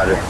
Roger.